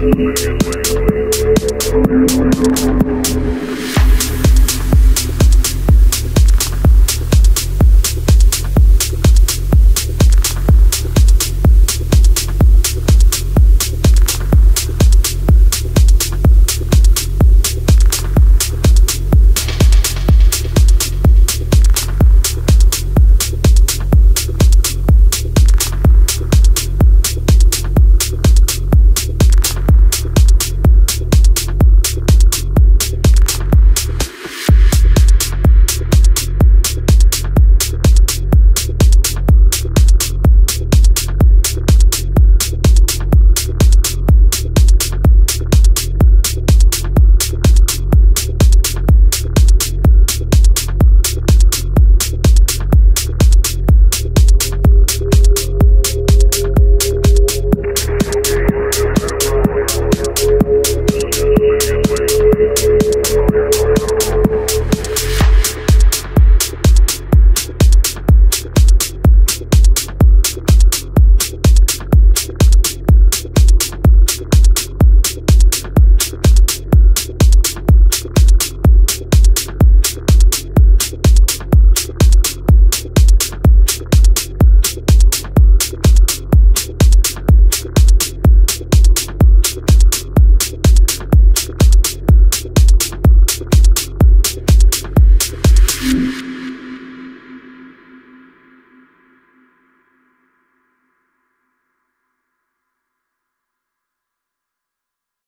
Thank you.